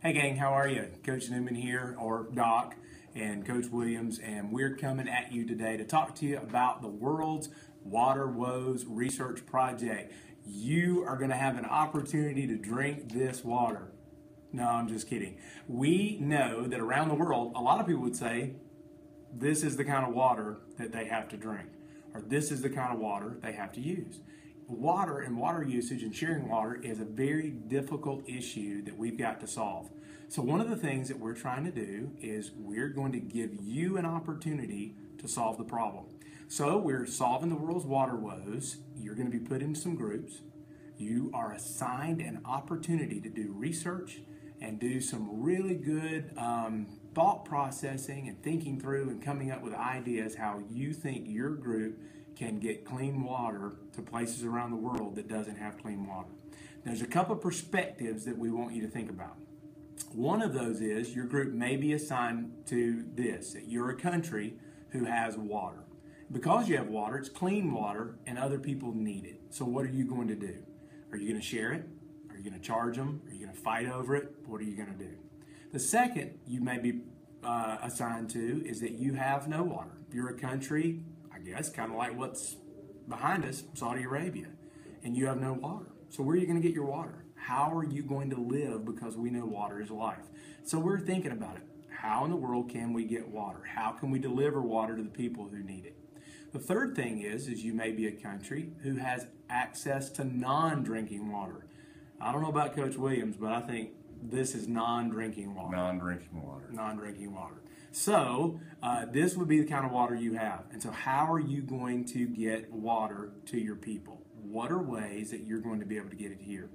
Hey gang, how are you? Coach Newman here, or Doc, and Coach Williams, and we're coming at you today to talk to you about the world's water woes research project. You are going to have an opportunity to drink this water. No, I'm just kidding. We know that around the world, a lot of people would say this is the kind of water that they have to drink, or this is the kind of water they have to use water and water usage and sharing water is a very difficult issue that we've got to solve. So, one of the things that we're trying to do is we're going to give you an opportunity to solve the problem. So, we're solving the world's water woes. You're going to be put into some groups. You are assigned an opportunity to do research and do some really good um, thought processing and thinking through and coming up with ideas how you think your group can get clean water to places around the world that doesn't have clean water. There's a couple of perspectives that we want you to think about. One of those is your group may be assigned to this that you're a country who has water. Because you have water, it's clean water and other people need it. So, what are you going to do? Are you going to share it? Are you going to charge them? Are you going to fight over it? What are you going to do? The second you may be uh, assigned to is that you have no water. You're a country Guess, kind of like what's behind us, Saudi Arabia, and you have no water. So where are you going to get your water? How are you going to live because we know water is life? So we're thinking about it. How in the world can we get water? How can we deliver water to the people who need it? The third thing is, is you may be a country who has access to non-drinking water. I don't know about Coach Williams, but I think this is non-drinking water. Non-drinking water. Non-drinking water. So uh, this would be the kind of water you have. And so how are you going to get water to your people? What are ways that you're going to be able to get it here?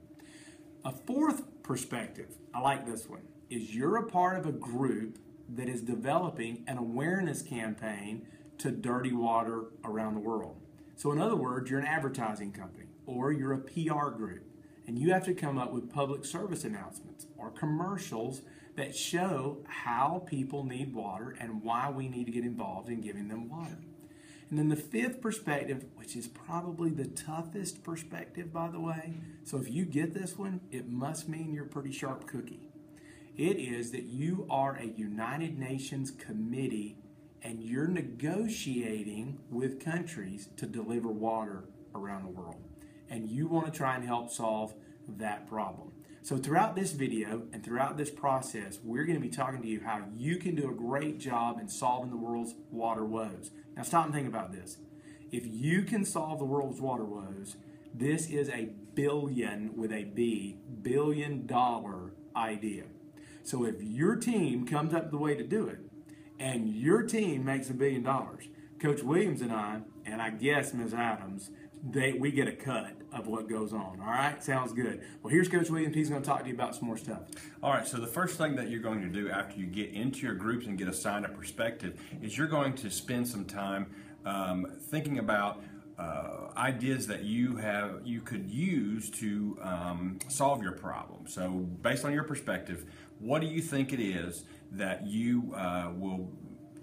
A fourth perspective, I like this one, is you're a part of a group that is developing an awareness campaign to dirty water around the world. So, in other words, you're an advertising company or you're a PR group, and you have to come up with public service announcements or commercials that show how people need water and why we need to get involved in giving them water. And then the fifth perspective, which is probably the toughest perspective, by the way. So if you get this one, it must mean you're a pretty sharp cookie. It is that you are a United Nations committee and you're negotiating with countries to deliver water around the world. And you want to try and help solve that problem. So throughout this video and throughout this process, we're going to be talking to you how you can do a great job in solving the world's water woes. Now stop and think about this. If you can solve the world's water woes, this is a billion with a B, billion dollar idea. So if your team comes up with the way to do it, and your team makes a billion dollars, Coach Williams and I, and I guess Ms. Adams, they we get a cut of what goes on. All right, sounds good. Well, here's Coach Williams. He's going to talk to you about some more stuff. All right. So the first thing that you're going to do after you get into your groups and get assigned a perspective is you're going to spend some time um, thinking about. Uh, ideas that you have you could use to um, solve your problem. So, based on your perspective, what do you think it is that you uh, will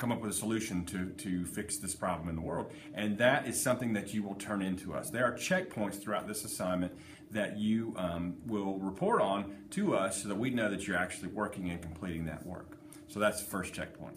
come up with a solution to, to fix this problem in the world. And that is something that you will turn into us. There are checkpoints throughout this assignment that you um, will report on to us so that we know that you're actually working and completing that work. So that's the first checkpoint.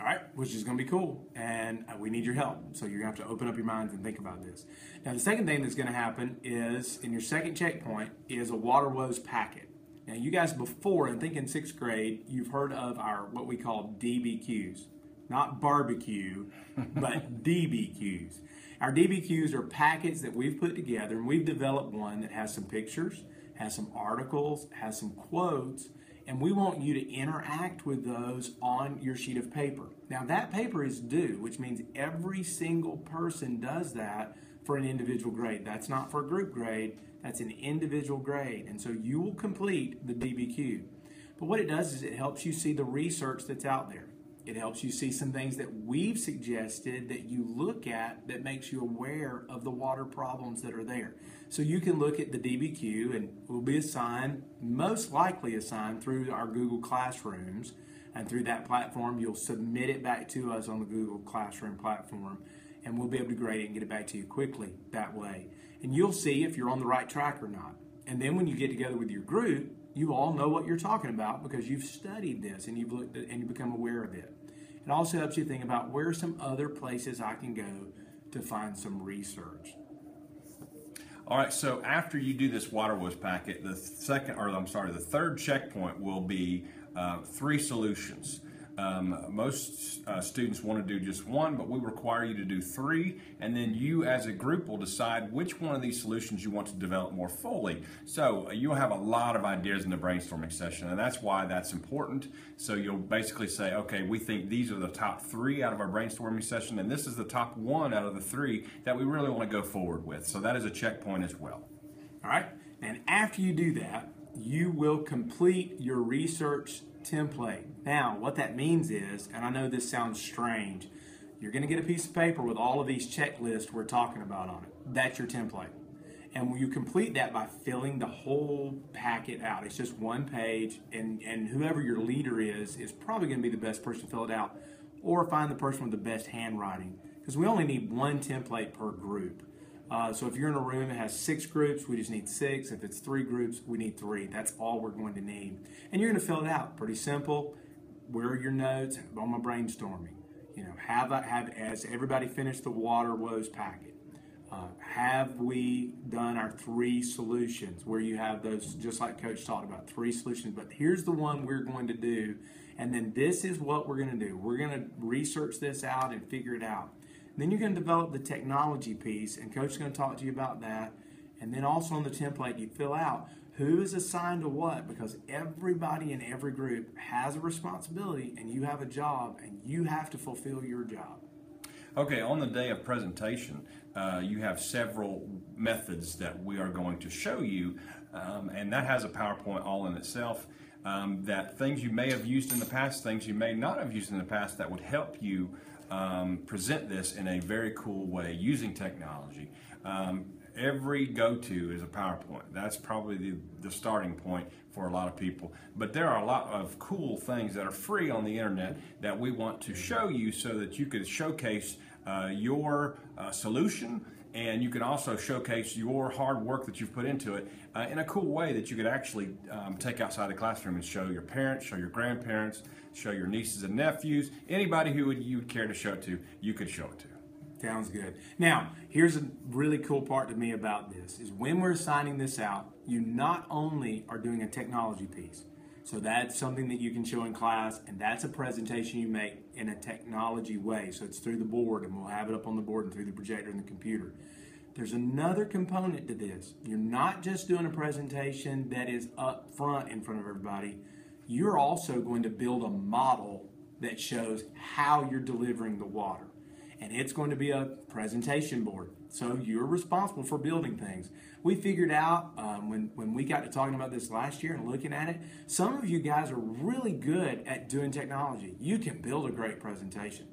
All right, which is going to be cool, and uh, we need your help. So you're going to have to open up your minds and think about this. Now, the second thing that's going to happen is in your second checkpoint is a water woes packet. Now, you guys before, I think in sixth grade, you've heard of our what we call DBQs, not barbecue, but DBQs. Our DBQs are packets that we've put together, and we've developed one that has some pictures, has some articles, has some quotes, and we want you to interact with those on your sheet of paper. Now, that paper is due, which means every single person does that for an individual grade. That's not for a group grade, that's an individual grade. And so you will complete the DBQ. But what it does is it helps you see the research that's out there. It helps you see some things that we've suggested that you look at that makes you aware of the water problems that are there. So you can look at the DBQ and will be assigned, most likely assigned through our Google Classrooms. And through that platform, you'll submit it back to us on the Google Classroom platform and we'll be able to grade it and get it back to you quickly that way. And you'll see if you're on the right track or not. And then when you get together with your group, you all know what you're talking about because you've studied this and you've looked at and you become aware of it. It also helps you think about where some other places I can go to find some research. All right, so after you do this water woes packet, the second, or I'm sorry, the third checkpoint will be uh, three solutions. Um, most uh, students want to do just one, but we require you to do three, and then you as a group will decide which one of these solutions you want to develop more fully. So uh, you'll have a lot of ideas in the brainstorming session, and that's why that's important. So you'll basically say, okay, we think these are the top three out of our brainstorming session, and this is the top one out of the three that we really want to go forward with. So that is a checkpoint as well. All right, and after you do that, you will complete your research template. Now, what that means is, and I know this sounds strange, you're going to get a piece of paper with all of these checklists we're talking about on it. That's your template. And you complete that by filling the whole packet out. It's just one page, and, and whoever your leader is, is probably going to be the best person to fill it out, or find the person with the best handwriting. Because we only need one template per group. Uh, so if you're in a room that has six groups, we just need six. If it's three groups, we need three. That's all we're going to need. And you're going to fill it out. Pretty simple. Where are your notes on my brainstorming? You know, have I have as everybody finished the water woes packet? Uh, have we done our three solutions where you have those just like coach talked about three solutions but here's the one we're going to do and then this is what we're going to do we're going to research this out and figure it out then you're going to develop the technology piece, and Coach is going to talk to you about that. And then also on the template, you fill out who is assigned to what because everybody in every group has a responsibility, and you have a job, and you have to fulfill your job. Okay, on the day of presentation, uh, you have several methods that we are going to show you, um, and that has a PowerPoint all in itself. Um, that things you may have used in the past, things you may not have used in the past that would help you um, present this in a very cool way using technology. Um, every go-to is a PowerPoint. That's probably the, the starting point for a lot of people. But there are a lot of cool things that are free on the internet that we want to show you so that you can showcase your uh, solution and you can also showcase your hard work that you've put into it uh, in a cool way that you could actually um, take outside the classroom and show your parents, show your grandparents, show your nieces and nephews, anybody who would, you would care to show it to, you could show it to. Sounds good. Now, here's a really cool part to me about this is when we're signing this out, you not only are doing a technology piece, so that's something that you can show in class, and that's a presentation you make in a technology way. So it's through the board, and we'll have it up on the board and through the projector and the computer. There's another component to this. You're not just doing a presentation that is up front in front of everybody. You're also going to build a model that shows how you're delivering the water. And it's going to be a presentation board. So you're responsible for building things. We figured out um, when, when we got to talking about this last year and looking at it, some of you guys are really good at doing technology. You can build a great presentation.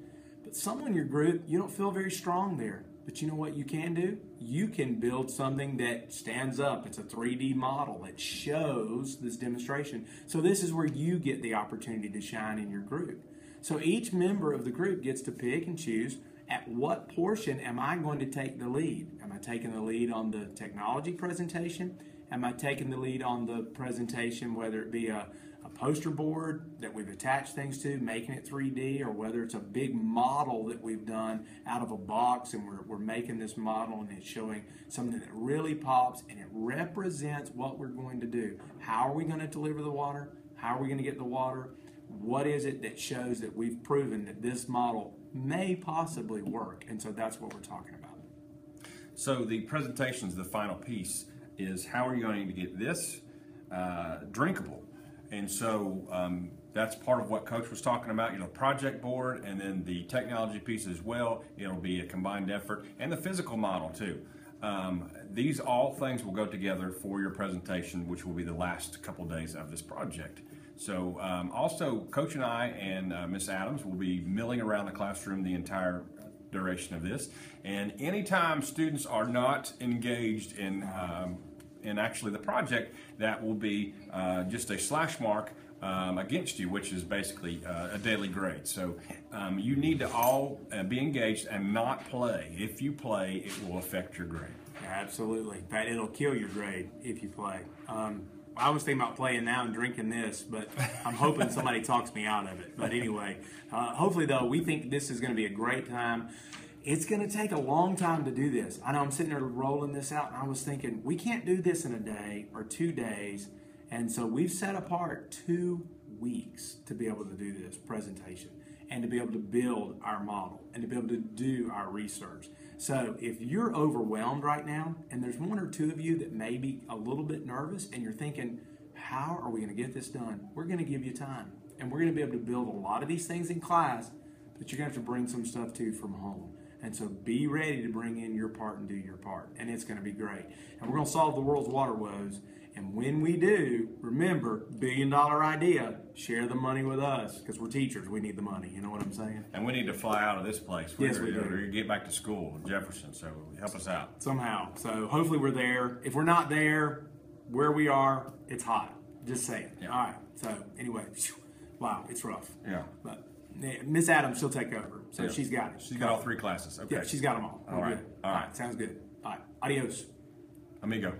But some in your group, you don't feel very strong there. But you know what you can do? You can build something that stands up. It's a 3D model. It shows this demonstration. So this is where you get the opportunity to shine in your group. So each member of the group gets to pick and choose at what portion am I going to take the lead? Am I taking the lead on the technology presentation? Am I taking the lead on the presentation, whether it be a, a poster board that we've attached things to, making it 3D, or whether it's a big model that we've done out of a box and we're, we're making this model and it's showing something that really pops and it represents what we're going to do. How are we going to deliver the water? How are we going to get the water? What is it that shows that we've proven that this model may possibly work. And so that's what we're talking about. So the presentation is the final piece is how are you going to get this uh, drinkable? And so um, that's part of what Coach was talking about, you know, project board and then the technology piece as well. It'll be a combined effort and the physical model too. Um, these all things will go together for your presentation, which will be the last couple days of this project. So um, also, Coach and I and uh, Miss Adams will be milling around the classroom the entire duration of this. And anytime students are not engaged in um, in actually the project, that will be uh, just a slash mark um, against you, which is basically uh, a daily grade. So um, you need to all uh, be engaged and not play. If you play, it will affect your grade. Absolutely. In fact, it'll kill your grade if you play. Um, I was thinking about playing now and drinking this, but I'm hoping somebody talks me out of it. But anyway, uh, hopefully though, we think this is going to be a great time. It's going to take a long time to do this. I know I'm sitting there rolling this out, and I was thinking we can't do this in a day or two days, and so we've set apart two weeks to be able to do this presentation and to be able to build our model and to be able to do our research. So if you're overwhelmed right now, and there's one or two of you that may be a little bit nervous, and you're thinking, how are we going to get this done? We're going to give you time, and we're going to be able to build a lot of these things in class, but you're going to have to bring some stuff too from home. And so be ready to bring in your part and do your part, and it's going to be great. And we're going to solve the world's water woes. And when we do, remember, billion dollar idea, share the money with us because we're teachers. We need the money. You know what I'm saying? And we need to fly out of this place. Yes, we do. we're- Get back to school, Jefferson. So help us out. Somehow. So hopefully we're there. If we're not there, where we are, it's hot. Just saying. Yeah. All right. So anyway, wow, it's rough. Yeah. But yeah, Miss Adams, she'll take over. So Yeah. she's got it. She's got all three classes. Okay. Yeah, she's got them all. All right. good. All right. Sounds good. All right. Adios. Amigo.